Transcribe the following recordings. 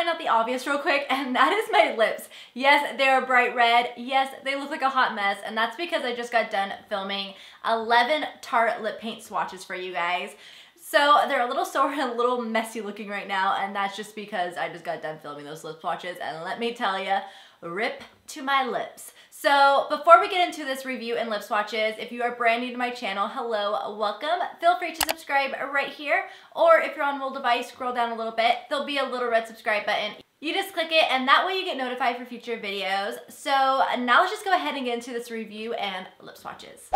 point out the obvious real quick, and that is my lips. Yes, they're bright red. Yes, they look like a hot mess, and that's because I just got done filming 11 Tarte lip paint swatches for you guys. So they're a little sore and a little messy looking right now, and that's just because I just got done filming those lip swatches, and let me tell you, rip to my lips. So before we get into this review and lip swatches, if you are brand new to my channel, hello, welcome. Feel free to subscribe right here, or if you're on mobile device, scroll down a little bit. There'll be a little red subscribe button. You just click it and that way you get notified for future videos. So now let's just go ahead and get into this review and lip swatches.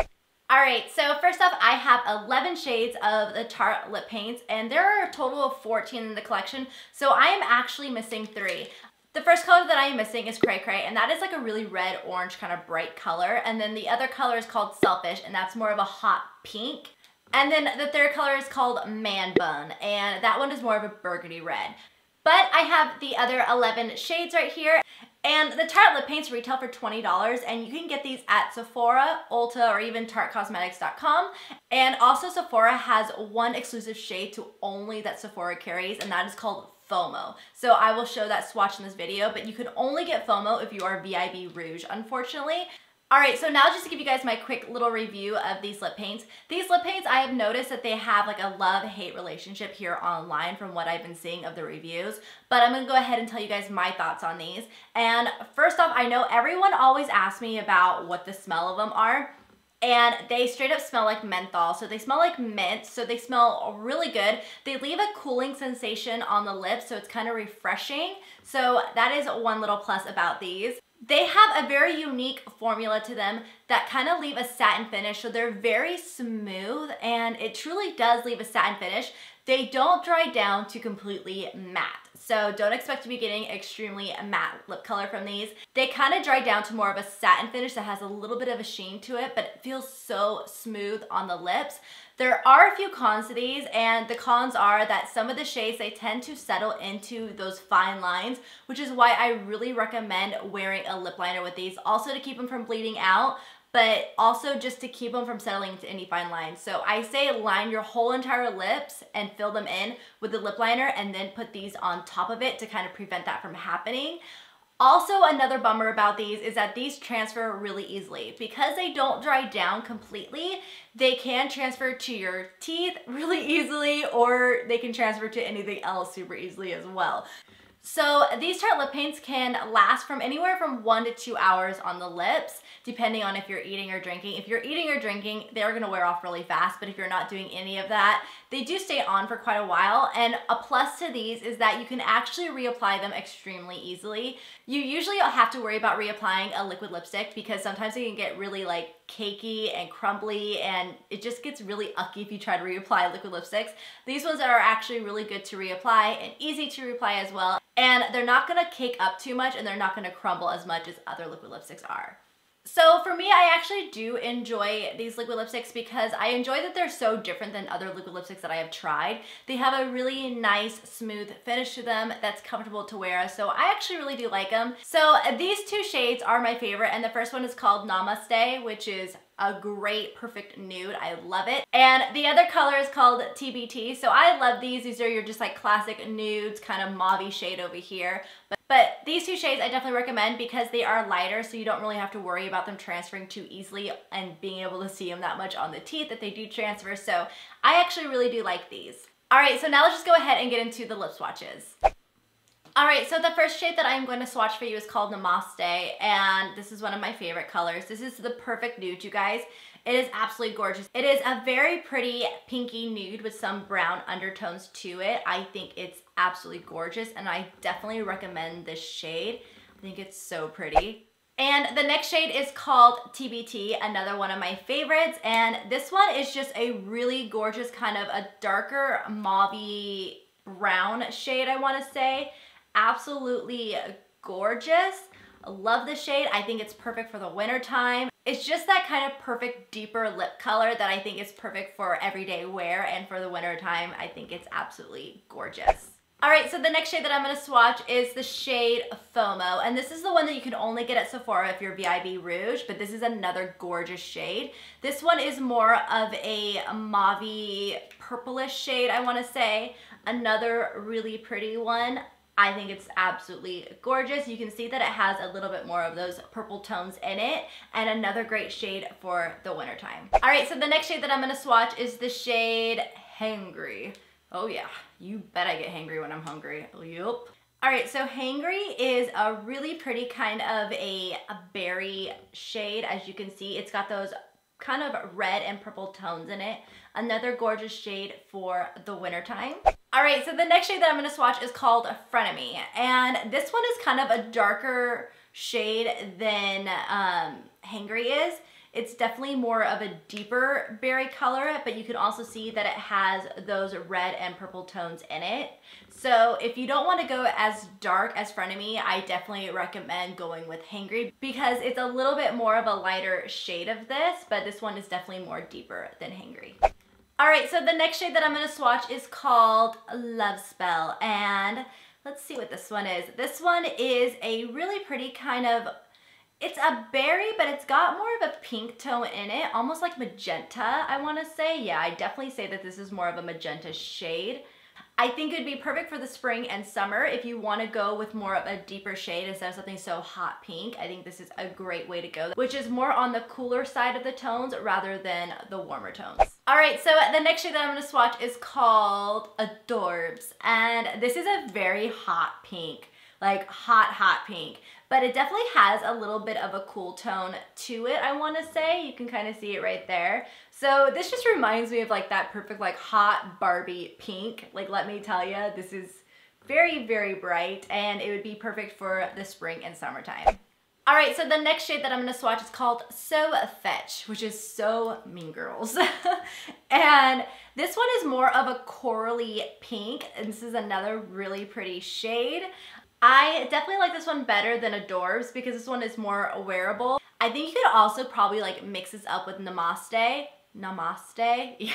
Alright, so first off, I have 11 shades of the Tarte lip paints, and there are a total of 14 in the collection, so I am actually missing three. The first color that I am missing is Cray Cray, and that is like a really red, orange, kind of bright color. And then the other color is called Selfish, and that's more of a hot pink. And then the third color is called Man Bun, and that one is more of a burgundy red. But I have the other 11 shades right here. And the Tarte lip paints retail for $20 and you can get these at Sephora, Ulta, or even TarteCosmetics.com. And also Sephora has one exclusive shade to only that Sephora carries and that is called FOMO. So I will show that swatch in this video, but you can only get FOMO if you are VIB Rouge, unfortunately. Alright, so now just to give you guys my quick little review of these lip paints. These lip paints, I have noticed that they have like a love-hate relationship here online from what I've been seeing of the reviews. But I'm to go ahead and tell you guys my thoughts on these. And first off, I know everyone always asks me about what the smell of them are and they straight up smell like menthol. So they smell like mint, so they smell really good. They leave a cooling sensation on the lips, so it's kind of refreshing. So that is one little plus about these. They have a very unique formula to them that kind of leave a satin finish, so they're very smooth and it truly does leave a satin finish. They don't dry down to completely matte. So don't expect to be getting extremely matte lip color from these. They kind of dry down to more of a satin finish that has a little bit of a sheen to it, but it feels so smooth on the lips. There are a few cons to these and the cons are that some of the shades, they tend to settle into those fine lines, which is why I really recommend wearing a lip liner with these. Also to keep them from bleeding out, but also just to keep them from settling into any fine lines. So I say line your whole entire lips and fill them in with the lip liner and then put these on top of it to kind of prevent that from happening. Also, another bummer about these is that these transfer really easily. Because they don't dry down completely, they can transfer to your teeth really easily or they can transfer to anything else super easily as well. So these Tarte lip paints can last from anywhere from one to two hours on the lips, depending on if you're eating or drinking. If you're eating or drinking, they're gonna wear off really fast, but if you're not doing any of that, they do stay on for quite a while. And a plus to these is that you can actually reapply them extremely easily. You usually have to worry about reapplying a liquid lipstick because sometimes it can get really like cakey and crumbly and it just gets really ucky if you try to reapply liquid lipsticks. These ones are actually really good to reapply and easy to reapply as well. And they're not gonna cake up too much and they're not gonna crumble as much as other liquid lipsticks are. So for me, I actually do enjoy these liquid lipsticks because I enjoy that they're so different than other liquid lipsticks that I have tried. They have a really nice, smooth finish to them that's comfortable to wear, so I actually really do like them. So these two shades are my favorite, and the first one is called Namaste, which is a great perfect nude. I love it. And the other color is called TBT. So I love these. These are your just like classic nudes, kind of mauve shade over here. But, but these two shades I definitely recommend because they are lighter so you don't really have to worry about them transferring too easily and being able to see them that much on the teeth that they do transfer. So I actually really do like these. All right, so now let's just go ahead and get into the lip swatches. All right, so the first shade that I'm going to swatch for you is called Namaste, and this is one of my favorite colors. This is the perfect nude, you guys. It is absolutely gorgeous. It is a very pretty pinky nude with some brown undertones to it. I think it's absolutely gorgeous, and I definitely recommend this shade. I think it's so pretty. And the next shade is called TBT, another one of my favorites. And this one is just a really gorgeous kind of a darker mauve brown shade, I wanna say absolutely gorgeous. I love the shade. I think it's perfect for the winter time. It's just that kind of perfect deeper lip color that I think is perfect for everyday wear and for the winter time. I think it's absolutely gorgeous. All right, so the next shade that I'm gonna swatch is the shade FOMO, and this is the one that you can only get at Sephora if you're VIB Rouge, but this is another gorgeous shade. This one is more of a mauve purplish shade, I wanna say. Another really pretty one. I think it's absolutely gorgeous. You can see that it has a little bit more of those purple tones in it and another great shade for the wintertime. All right, so the next shade that I'm gonna swatch is the shade Hangry. Oh yeah, you bet I get hangry when I'm hungry. Yup. All right, so Hangry is a really pretty kind of a, a berry shade. As you can see, it's got those kind of red and purple tones in it. Another gorgeous shade for the wintertime. All right, so the next shade that I'm gonna swatch is called Frenemy. And this one is kind of a darker shade than um, Hangry is. It's definitely more of a deeper berry color, but you can also see that it has those red and purple tones in it. So if you don't want to go as dark as Frenemy, I definitely recommend going with Hangry because it's a little bit more of a lighter shade of this, but this one is definitely more deeper than Hangry. All right, so the next shade that I'm gonna swatch is called Love Spell. And let's see what this one is. This one is a really pretty kind of it's a berry, but it's got more of a pink tone in it, almost like magenta, I wanna say. Yeah, I definitely say that this is more of a magenta shade. I think it'd be perfect for the spring and summer if you want to go with more of a deeper shade instead of something so hot pink. I think this is a great way to go, which is more on the cooler side of the tones rather than the warmer tones. All right, so the next shade that I'm going to swatch is called Adorbs, and this is a very hot pink, like hot, hot pink but it definitely has a little bit of a cool tone to it, I wanna say. You can kind of see it right there. So this just reminds me of like that perfect like hot Barbie pink. Like let me tell you, this is very, very bright and it would be perfect for the spring and summertime. All right, so the next shade that I'm gonna swatch is called So Fetch, which is so Mean Girls. and this one is more of a corally pink, and this is another really pretty shade. I definitely like this one better than Adorbs because this one is more wearable. I think you could also probably like mix this up with Namaste. Namaste. Yeah.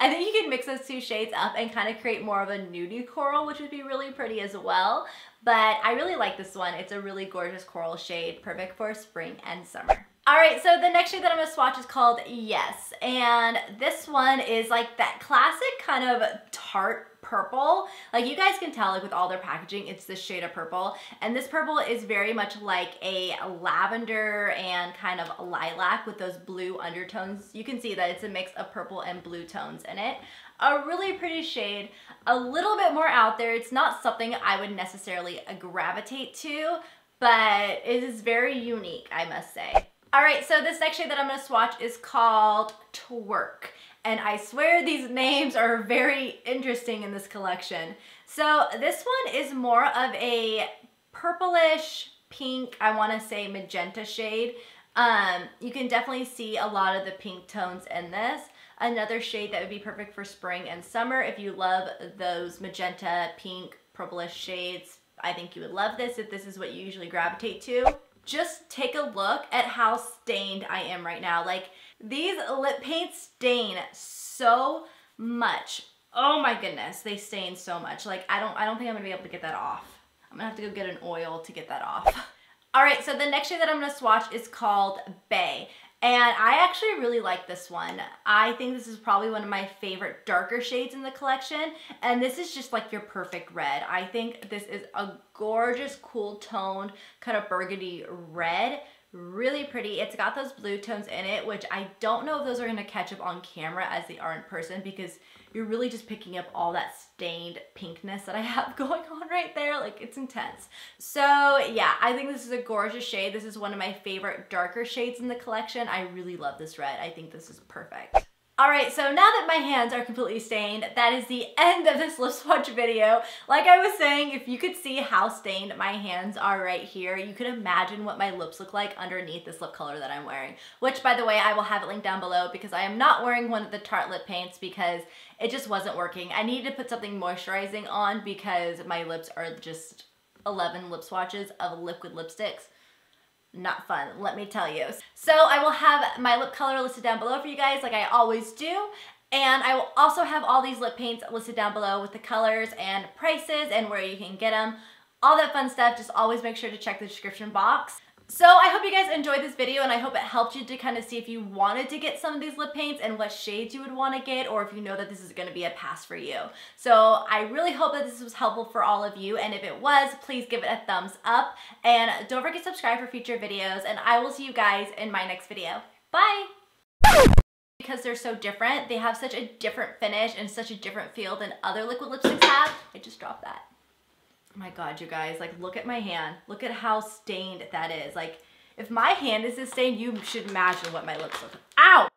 I think you can mix those two shades up and kind of create more of a nudie coral, which would be really pretty as well. But I really like this one. It's a really gorgeous coral shade, perfect for spring and summer. All right, so the next shade that I'm gonna swatch is called Yes. And this one is like that classic kind of Tarte purple. Like you guys can tell like with all their packaging, it's this shade of purple. And this purple is very much like a lavender and kind of lilac with those blue undertones. You can see that it's a mix of purple and blue tones in it. A really pretty shade, a little bit more out there. It's not something I would necessarily gravitate to, but it is very unique, I must say. All right, so this next shade that I'm gonna swatch is called Twerk. And I swear these names are very interesting in this collection. So this one is more of a purplish pink, I wanna say magenta shade. Um, you can definitely see a lot of the pink tones in this. Another shade that would be perfect for spring and summer if you love those magenta, pink, purplish shades. I think you would love this if this is what you usually gravitate to just take a look at how stained I am right now. Like these lip paints stain so much. Oh my goodness, they stain so much. Like I don't, I don't think I'm gonna be able to get that off. I'm gonna have to go get an oil to get that off. All right, so the next shade that I'm gonna swatch is called Bae. And I actually really like this one. I think this is probably one of my favorite darker shades in the collection. And this is just like your perfect red. I think this is a gorgeous, cool toned, kind of burgundy red really pretty. It's got those blue tones in it, which I don't know if those are gonna catch up on camera as they are in person because you're really just picking up all that stained pinkness that I have going on right there. Like it's intense. So yeah, I think this is a gorgeous shade. This is one of my favorite darker shades in the collection. I really love this red. I think this is perfect. All right, so now that my hands are completely stained, that is the end of this lip swatch video. Like I was saying, if you could see how stained my hands are right here, you could imagine what my lips look like underneath this lip color that I'm wearing. Which, by the way, I will have it linked down below because I am not wearing one of the Tarte lip paints because it just wasn't working. I needed to put something moisturizing on because my lips are just 11 lip swatches of liquid lipsticks not fun, let me tell you. So I will have my lip color listed down below for you guys like I always do. And I will also have all these lip paints listed down below with the colors and prices and where you can get them. All that fun stuff, just always make sure to check the description box. So I hope you guys enjoyed this video and I hope it helped you to kind of see if you wanted to get some of these lip paints and what shades you would want to get or if you know that this is going to be a pass for you. So I really hope that this was helpful for all of you and if it was, please give it a thumbs up and don't forget to subscribe for future videos and I will see you guys in my next video. Bye! Because they're so different, they have such a different finish and such a different feel than other liquid lipsticks have. I just dropped that. My god, you guys, like look at my hand. Look at how stained that is. Like if my hand is this stained, you should imagine what my lips look like. Ow!